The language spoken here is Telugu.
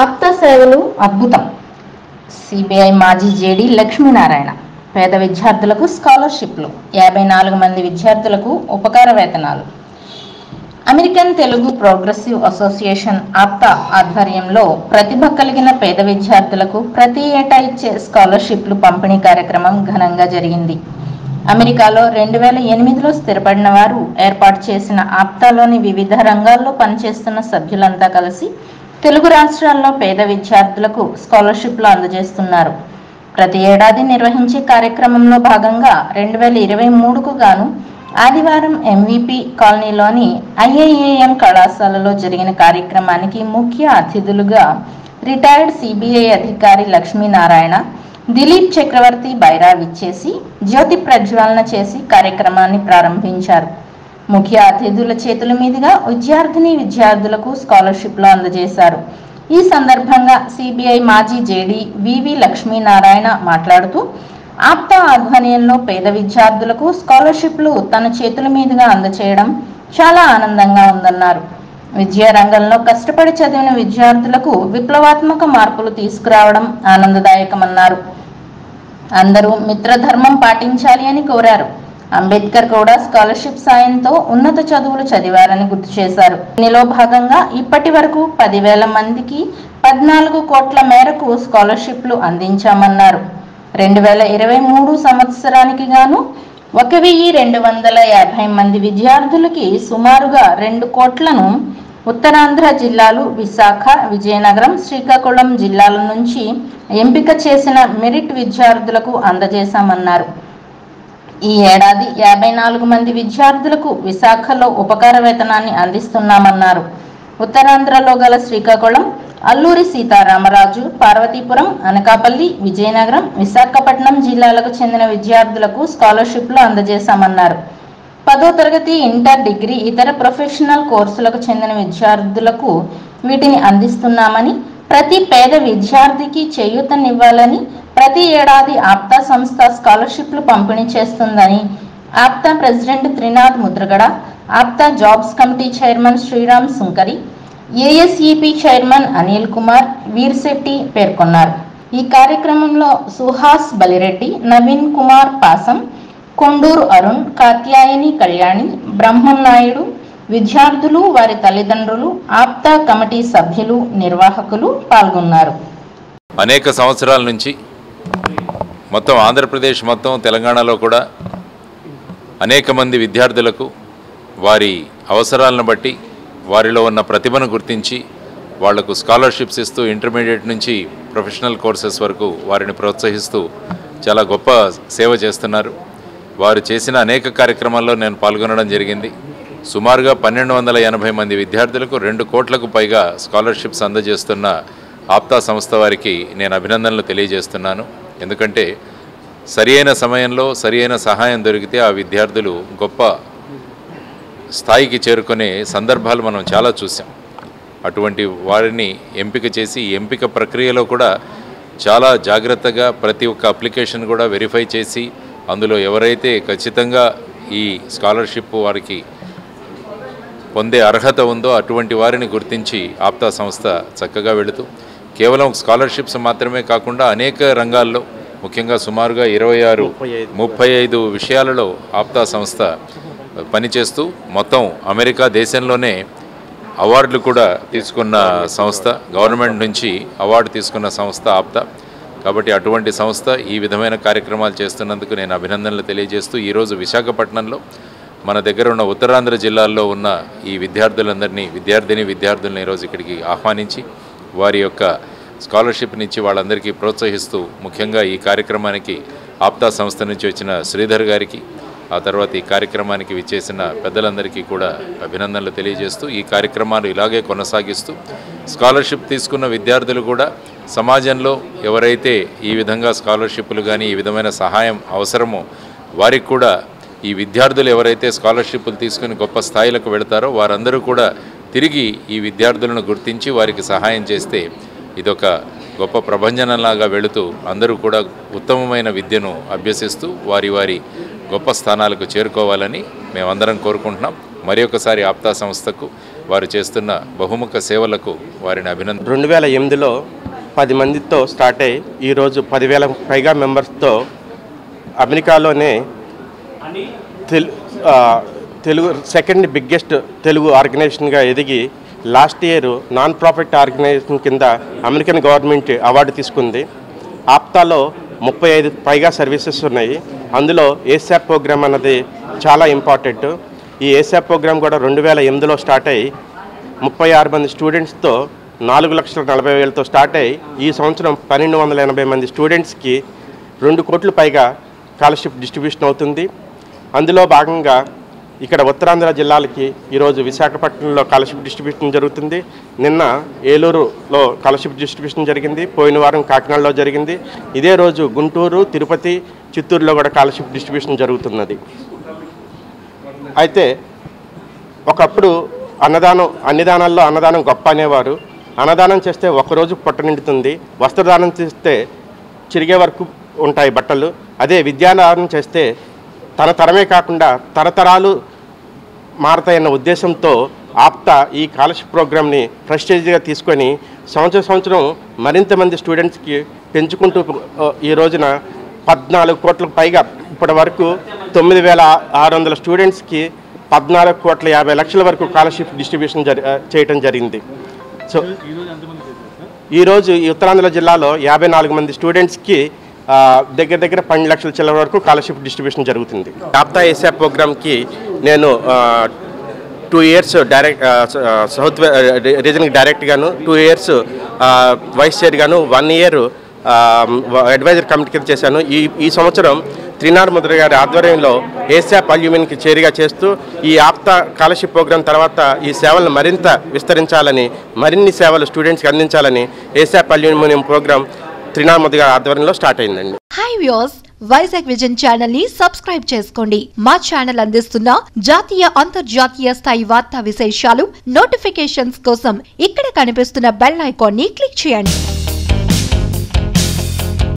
ఆప్త సేవలు అద్భుతం. సిబిఐ మాజీ జేడీ లక్ష్మీనారాయణ. పేద విద్యార్థులకు స్కాలర్షిప్లు. యాభై నాలుగు మంది విద్యార్థులకు ఉపకార వేతనాలు. American Telugu progressive association APTA ఆధ్వర్యంలో ప్రతిభ కలిగిన పేద విద్యార్థులకు ప్రతి ఏటా ఇచ్చే స్కాలర్షిప్లు పంపిణీ కార్యక్రమం ఘనంగా జరిగింది. అమెరికాలో రెండు వేల ఎనిమిదిలో స్థిరపడిన వారు ఏర్పాటు చేసిన ఆప్తాలోని వివిధ రంగాల్లో పనిచేస్తున్న సభ్యులంతా కలిసి తెలుగు రాష్ట్రాల్లో పేద విద్యార్థులకు స్కాలర్షిప్లు అందజేస్తున్నారు. ప్రతి ఏడాది నిర్వహించే కార్యక్రమంలో భాగంగా రెండు వేల ఇరవై మూడుకు గాను ఆదివారం ఎంవిపి కాలనీలోని ఐఐఏఎం కళాశాలలో జరిగిన కార్యక్రమానికి ముఖ్య అతిథులుగా రిటైర్డ్ సిబిఐ అధికారి లక్ష్మీనారాయణ దిలీప్ చక్రవర్తి బైరా విచ్చేసి జ్యోతి ప్రజ్వలన చేసి కార్యక్రమాన్ని ప్రారంభించారు. ముఖ్య అతిథుల చేతుల మీదుగా విద్యార్థిని విద్యార్థులకు స్కాలర్షిప్లు అందజేశారు. ఈ సందర్భంగా సిబిఐ మాజీ జేడీ వివి లక్ష్మీనారాయణ మాట్లాడుతూ ఆప్త ఆధ్వర్యంలో పేద విద్యార్థులకు స్కాలర్షిప్లు తన చేతుల మీదుగా అందచేయడం చాలా ఆనందంగా ఉందన్నారు. విద్యా రంగంలో కష్టపడి చదివిన విద్యార్థులకు విప్లవాత్మక మార్పులు తీసుకురావడం ఆనందదాయకమన్నారు. అందరూ మిత్రధర్మం పాటించాలి అని కోరారు. అంబేద్కర్ కూడా స్కాలర్షిప్ సాయంతో ఉన్నత చదువులు చదివారని గుర్తు చేశారు. దీనిలో భాగంగా ఇప్పటి వరకు పదివేల మందికి పద్నాలుగు కోట్ల మేరకు స్కాలర్షిప్లు అందించామన్నారు. రెండు వేల ఇరవై మూడు సంవత్సరానికి గాను ఒక వెయ్యి రెండు వందల యాభై మంది విద్యార్థులకి సుమారుగా రెండు కోట్లను ఉత్తరాంధ్ర జిల్లాలు విశాఖ విజయనగరం శ్రీకాకుళం జిల్లాల నుంచి ఎంపిక చేసిన మెరిట్ విద్యార్థులకు అందజేశామన్నారు. ఈ ఏడాది యాభై నాలుగు మంది విద్యార్థులకు విశాఖలో ఉపకార వేతనాన్ని అందిస్తున్నామన్నారు. ఉత్తరాంధ్రలో గల శ్రీకాకుళం అల్లూరి సీతారామరాజు పార్వతీపురం అనకాపల్లి విజయనగరం విశాఖపట్నం జిల్లాలకు చెందిన విద్యార్థులకు స్కాలర్షిప్లు అందజేశామన్నారు. పదో తరగతి ఇంటర్ డిగ్రీ ఇతర ప్రొఫెషనల్ కోర్సులకు చెందిన విద్యార్థులకు వీటిని అందిస్తున్నామని ప్రతి పేద విద్యార్థికి చేయూతనివ్వాలని ప్రతి ఏడాది ఆప్తా సంస్థ స్కాలర్షిప్లు పంపిణీ చేస్తుందని APTA president Trinath Mudragada APTA jobs committee chairman Sriram Sunkari ASEP chairman Anil Kumar Veershetti పేర్కొన్నారు. ఈ కార్యక్రమంలో సుహాస్ బలిరెడ్డి నవీన్ కుమార్ పాసం కొండూరు అరుణ్ కాత్యాయని కళ్యాణి బ్రహ్మనాయుడు విద్యార్థులు వారి తల్లిదండ్రులు ఆప్తా కమిటీ సభ్యులు నిర్వాహకులు పాల్గొన్నారు. అనేక సంవత్సరాల నుంచి మొత్తం ఆంధ్రప్రదేశ్ మొత్తం తెలంగాణలో కూడా అనేక మంది విద్యార్థులకు వారి అవసరాలను బట్టి వారిలో ఉన్న ప్రతిభను గుర్తించి వాళ్ళకు స్కాలర్షిప్స్ ఇస్తూ ఇంటర్మీడియట్ నుంచి ప్రొఫెషనల్ కోర్సెస్ వరకు వారిని ప్రోత్సహిస్తూ చాలా గొప్ప సేవ చేస్తున్నారు. వారు చేసిన అనేక కార్యక్రమాల్లో నేను పాల్గొనడం జరిగింది. సుమారుగా పన్నెండు వందల ఎనభై మంది విద్యార్థులకు రెండు కోట్లకు పైగా స్కాలర్షిప్స్ అందజేస్తున్న ఆప్తా సంస్థ వారికి నేను అభినందనలు తెలియజేస్తున్నాను. ఎందుకంటే సరియైన సమయంలో సరి అయిన సహాయం దొరికితే ఆ విద్యార్థులు గొప్ప స్థాయికి చేరుకునే సందర్భాలు మనం చాలా చూసాం అటువంటి వారిని ఎంపిక చేసి ఎంపిక ప్రక్రియలో కూడా చాలా జాగ్రత్తగా ప్రతి ఒక్క అప్లికేషన్ కూడా వెరిఫై చేసి అందులో ఎవరైతే ఖచ్చితంగా ఈ స్కాలర్షిప్ వారికి పొందే అర్హత ఉందో అటువంటి వారిని గుర్తించి ఆప్తా సంస్థ చక్కగా వెళుతూ కేవలం స్కాలర్షిప్స్ మాత్రమే కాకుండా అనేక రంగాల్లో ముఖ్యంగా సుమారుగా ఇరవై ఆరు ముప్పై ఐదు విషయాలలో ఆప్తా సంస్థ పనిచేస్తూ మొత్తం అమెరికా దేశంలోనే అవార్డులు కూడా తీసుకున్న సంస్థ గవర్నమెంట్ నుంచి అవార్డు తీసుకున్న సంస్థ ఆప్తా. కాబట్టి అటువంటి సంస్థ ఈ విధమైన కార్యక్రమాలు చేస్తున్నందుకు నేను అభినందనలు తెలియజేస్తూ ఈరోజు విశాఖపట్నంలో మన దగ్గర ఉన్న ఉత్తరాంధ్ర జిల్లాల్లో ఉన్న ఈ విద్యార్థులందరినీ విద్యార్థిని విద్యార్థులను ఈరోజు ఇక్కడికి ఆహ్వానించి వారి యొక్క స్కాలర్షిప్ని ఇచ్చి వాళ్ళందరికీ ప్రోత్సహిస్తూ ముఖ్యంగా ఈ కార్యక్రమానికి ఆప్తా సంస్థ నుంచి వచ్చిన శ్రీధర్ గారికి ఆ తర్వాత ఈ కార్యక్రమానికి విచ్చేసిన పెద్దలందరికీ కూడా అభినందనలు తెలియజేస్తూ ఈ కార్యక్రమాలు ఇలాగే కొనసాగిస్తూ స్కాలర్షిప్ తీసుకున్న విద్యార్థులు కూడా సమాజంలో ఎవరైతే ఈ విధంగా స్కాలర్షిప్లు కానీ ఈ విధమైన సహాయం అవసరమో వారికి కూడా ఈ విద్యార్థులు ఎవరైతే స్కాలర్షిప్లు తీసుకుని గొప్ప స్థాయిలకు వెళతారో వారందరూ కూడా తిరిగి ఈ విద్యార్థులను గుర్తించి వారికి సహాయం చేస్తే ఇదొక గొప్ప ప్రభంజనంలాగా వెళుతూ అందరూ కూడా ఉత్తమమైన విద్యను అభ్యసిస్తూ వారి వారి గొప్ప స్థానాలకు చేరుకోవాలని మేమందరం కోరుకుంటున్నాం. మరి ఒకసారి ఆప్తా సంస్థకు వారు చేస్తున్న బహుముఖ సేవలకు వారిని అభినందన రెండు వేల ఎనిమిదిలో పది మందితో స్టార్ట్ అయ్యి ఈరోజు పదివేల పైగా మెంబర్స్తో అమెరికాలోనే తెలు తెలుగు సెకండ్ బిగ్గెస్ట్ తెలుగు ఆర్గనైజేషన్గా ఎదిగి last year non profit organisation కింద అమెరికన్ గవర్నమెంట్ అవార్డు తీసుకుంది. ఆప్తాలో ముప్పై ఐదు పైగా సర్వీసెస్ ఉన్నాయి. అందులో ఏసాప్ ప్రోగ్రామ్ అన్నది చాలా ఇంపార్టెంట్. ఈ ఏసాప్ ప్రోగ్రామ్ కూడా రెండు వేల ఎనిమిదిలో స్టార్ట్ అయ్యి ముప్పై ఆరు మంది స్టూడెంట్స్తో నాలుగు లక్షల నలభై వేలతో స్టార్ట్ అయ్యి ఈ సంవత్సరం పన్నెండు వందల ఎనభై మంది స్టూడెంట్స్కి రెండు కోట్లు పైగా స్కాలర్షిప్ డిస్ట్రిబ్యూషన్ అవుతుంది. అందులో భాగంగా ఇక్కడ ఉత్తరాంధ్ర జిల్లాలకి ఈరోజు విశాఖపట్నంలో స్కాలర్షిప్ డిస్ట్రిబ్యూషన్ జరుగుతుంది. నిన్న ఏలూరులో స్కాలర్షిప్ డిస్ట్రిబ్యూషన్ జరిగింది. పోయిన వారం కాకినాడలో జరిగింది. ఇదే రోజు గుంటూరు తిరుపతి చిత్తూరులో కూడా స్కాలర్షిప్ డిస్ట్రిబ్యూషన్ జరుగుతున్నది. అయితే ఒకప్పుడు అన్నదానం అన్ని దానాల్లో అన్నదానం గొప్ప అనేవారు. అన్నదానం చేస్తే ఒకరోజు పొట్ట నిండుతుంది. వస్త్రదానం చేస్తే చిరిగే వరకు ఉంటాయి బట్టలు. అదే విద్యాదానం చేస్తే తన తరమే కాకుండా తరతరాలు మారతాయన్న ఉద్దేశంతో ఆప్త ఈ స్కాలర్షిప్ ప్రోగ్రామ్ని ప్రెస్టేజ్గా తీసుకొని సంవత్సరం సంవత్సరం మరింత మంది స్టూడెంట్స్కి పెంచుకుంటూ ఈ రోజున పద్నాలుగు కోట్లకు పైగా ఇప్పటి వరకు తొమ్మిది వేల ఆరు వందల స్టూడెంట్స్కి పద్నాలుగు కోట్ల యాభై లక్షల వరకు స్కాలర్షిప్ డిస్ట్రిబ్యూషన్ జరి ఆ, చేయటం జరిగింది. సో ఈరోజు ఈ ఉత్తరాంధ్ర జిల్లాలో యాభై నాలుగు మంది స్టూడెంట్స్కి దగ్గర దగ్గర పన్నెండు లక్షల చిల్లర వరకు స్కాలర్షిప్ డిస్ట్రిబ్యూషన్ జరుగుతుంది. ఆప్తా ఏసియా ప్రోగ్రామ్కి నేను టూ ఇయర్స్ డైరెక్ట్ సౌత్ రీజన్కి డైరెక్ట్గాను టూ ఇయర్స్ వైస్ చైర్గాను వన్ ఇయర్ అడ్వైజర్ కమిటీ కింద చేశాను. ఈ ఈ సంవత్సరం త్రినార్ ముద్ర గారి ఆధ్వర్యంలో ఏసాప్ అల్యూమిన్కి చేరిగా చేస్తూ ఈ ఆప్తా స్కాలర్షిప్ ప్రోగ్రాం తర్వాత ఈ సేవలను మరింత విస్తరించాలని మరిన్ని సేవలు స్టూడెంట్స్కి అందించాలని ఏసాప్ అల్యూమినియం ప్రోగ్రాం త్రినార్ గారి ఆధ్వర్యంలో స్టార్ట్ అయిందండి. హాయ్ వ్యూస్ వైజాగ్ విజన్ ఛానల్ని సబ్స్క్రైబ్ చేసుకోండి. మా ఛానల్ అందిస్తున్న జాతీయ అంతర్జాతీయ స్థాయి వార్తా విశేషాలు నోటిఫికేషన్స్ కోసం ఇక్కడ కనిపిస్తున్న బెల్ ఐకాన్ని క్లిక్ చేయండి.